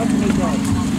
отмечал.